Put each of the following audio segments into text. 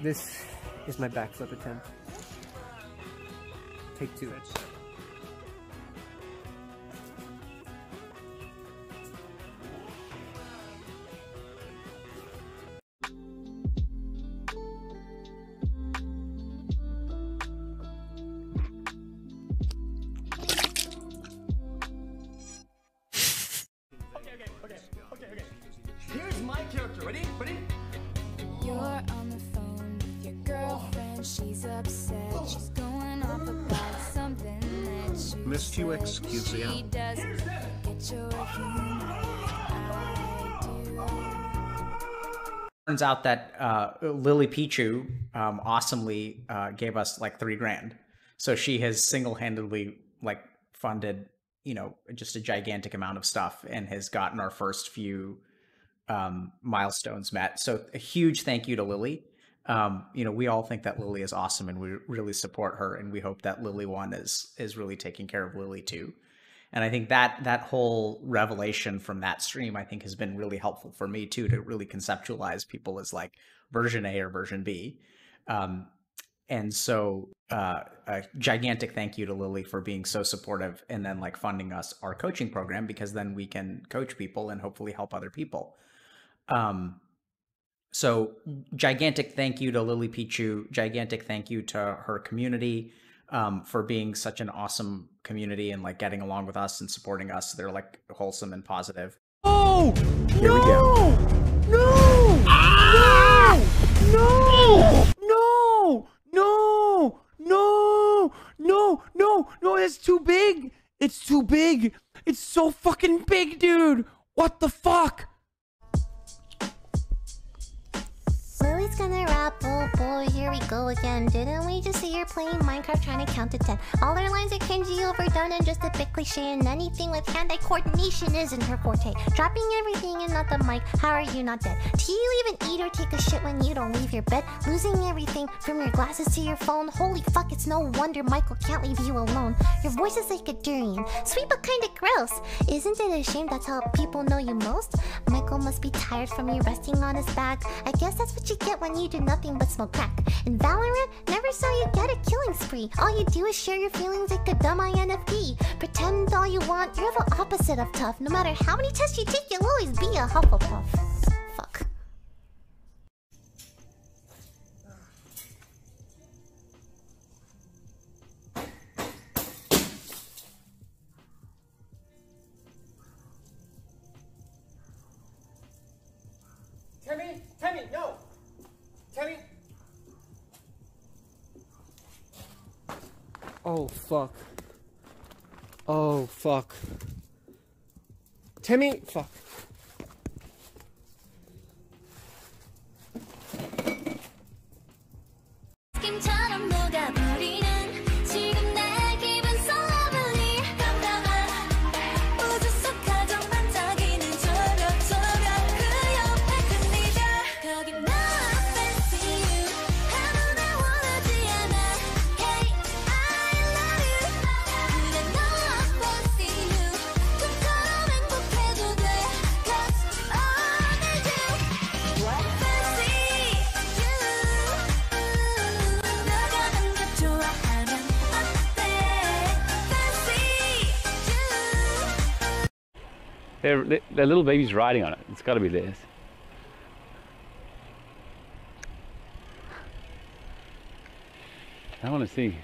This is my backflip attempt. Take two. Missed you, excuse me. She doesn't get your humor. I do. turns out that uh, Lily Pichu um, awesomely uh, gave us like three grand. So she has single-handedly like funded, you know, just a gigantic amount of stuff and has gotten our first few um, milestones met. So a huge thank you to Lily. Um, you know, we all think that Lily is awesome, and we really support her, and we hope that Lily One is is really taking care of Lily too. And I think that that whole revelation from that stream, I think, has been really helpful for me too to really conceptualize people as like version A or version B. Um, and so, uh, a gigantic thank you to Lily for being so supportive and then like funding us our coaching program because then we can coach people and hopefully help other people. Um, so, gigantic thank you to Lily Pichu. Gigantic thank you to her community um, for being such an awesome community and like getting along with us and supporting us. They're like wholesome and positive. Oh, here no! we go. No! Ah! No! No! No! No! No! No! No! It's too big! It's too big! It's so fucking big, dude! What the fuck? Boy, here we go again. Didn't we just see her playing Minecraft trying to count to 10? All her lines are cringy, overdone, and just a bit cliche. And anything with hand eye coordination isn't her forte. Dropping everything and not the mic, how are you not dead? Do you even eat or take a shit when you don't leave your bed? Losing everything from your glasses to your phone. Holy fuck, it's no wonder Michael can't leave you alone. Your voice is like a durian, sweet but kinda gross. Isn't it a shame that's how people know you most? Michael must be tired from you resting on his back. I guess that's what you get when you do nothing but smoke crack. In Valorant, never saw you get a killing spree. All you do is share your feelings like a dumb INFP. Pretend all you want, you're the opposite of tough. No matter how many tests you take, you'll always be a Hufflepuff. Fuck. Tammy, Tammy, no. Oh fuck. Oh fuck. Timmy, fuck. Their, little baby's riding on it. It's got to be theirs. I want to see.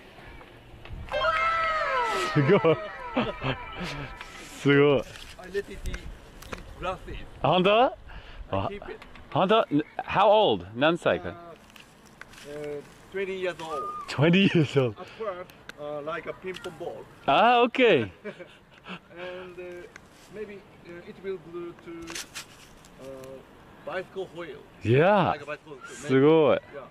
Wow! I let it eat. Honda? Honda, how old? Nansai? Uh, uh, 20 years old. 20 years old. At first, uh, like a ping pong ball. Ah, okay. and uh, maybe it will glue to uh, bicycle wheel. Yeah. Like a bicycle. すごい。 Yeah.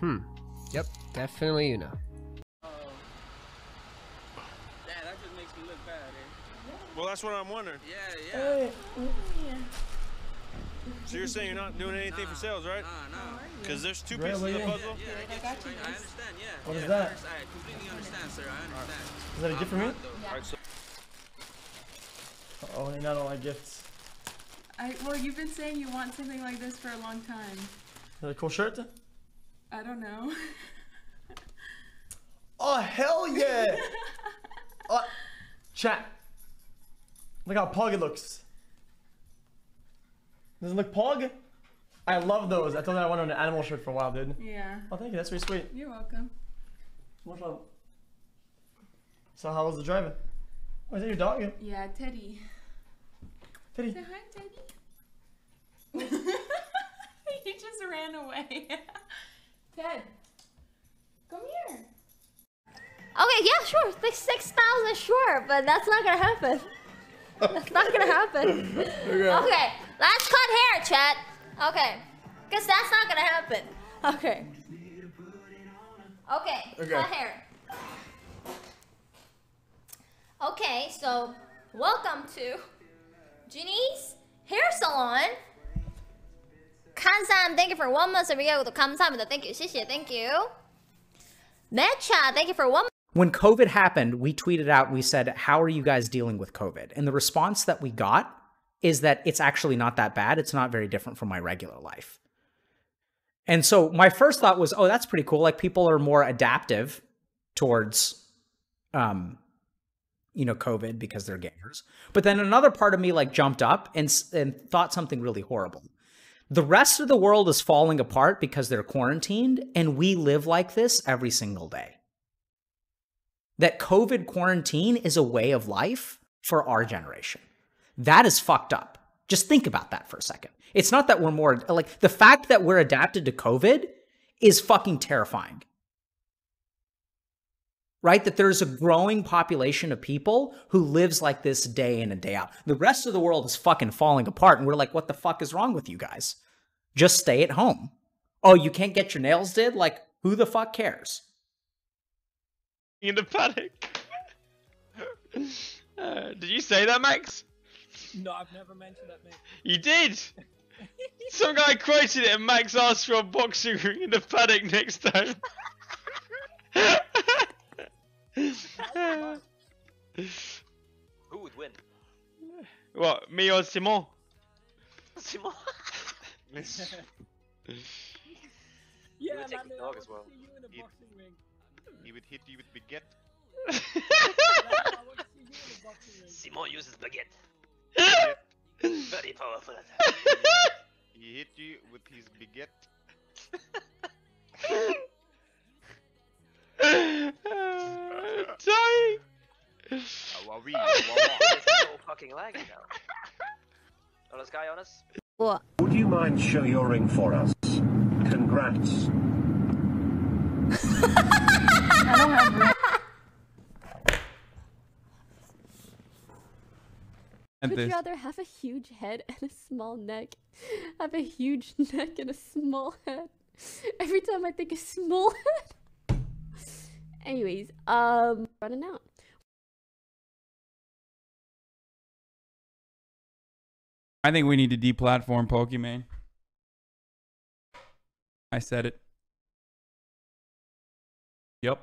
Hmm. Yep, definitely you know. Yeah, that just makes me look bad, eh? Well, that's what I'm wondering. Yeah, yeah. So you're saying you're not doing anything for sales, right? Nah, nah. Because there's two pieces of the puzzle. Yeah, I, get you. I, I understand, yeah. What yeah, is that? understand. I completely understand, sir. I understand. Is that a gift for me? I'm not, though. All right, so Oh, they not all our gifts. I well, you've been saying you want something like this for a long time. Is that a cool shirt? I don't know. Oh hell yeah! oh, chat. Look how pog it looks. Doesn't look pog? I love those. I told you I wanted an animal shirt for a while, dude. Yeah. Oh, thank you. That's really sweet. You're welcome. What's up? So how was the driving? Oh, is that your dog? Yeah, Teddy. Teddy. Say hi, Teddy. he just ran away. Ted, come here. Okay, yeah, sure. Like 6,000, sure, but that's not gonna happen. That's not gonna happen. okay, let's cut hair, chat. Okay, because that's not gonna happen. Okay. Okay, Okay. cut hair. Okay, so welcome to Ginny's hair salon. Kansam, thank you for one month. 감사합니다. 감사합니다. Thank you. 谢谢. Thank you. Mecha, thank you for one. When COVID happened, we tweeted out, we said, How are you guys dealing with COVID? And the response that we got is that it's actually not that bad. It's not very different from my regular life. And so my first thought was, Oh, that's pretty cool. Like people are more adaptive towards, um, you know, COVID because they're gamers. But then another part of me like jumped up and, and thought something really horrible. The rest of the world is falling apart because they're quarantined, and we live like this every single day that COVID quarantine is a way of life for our generation. That is fucked up. Just think about that for a second. It's not that we're more like the fact that we're adapted to COVID is fucking terrifying. Right? That there's a growing population of people who lives like this day in and day out. The rest of the world is fucking falling apart, and we're like, what the fuck is wrong with you guys? Just stay at home. Oh, you can't get your nails did? Like, who the fuck cares? In the paddock. Uh, did you say that, Max? No, I've never mentioned that, mate. You did. Some guy quoted it, and Max asked for a boxing ring in the paddock next time. Who would win? what? Me or Simon? Simon. Yeah, would take man, the I dog as well. you in a boxing ring. He would hit you with baguette. I want to see you in a boxing ring. Simon uses baguette. Very powerful. He hit you with his baguette. Dying. How are we? It's so fucking laggy now. Oh, let's guy on us. What? Would you mind show your ring for us? Congrats. I don't have room. And Would you rather have a huge head and a small neck? Have a huge neck and a small head. Every time I think a small head. Anyways, um, running out. I think we need to deplatform Pokimane. I said it. Yep.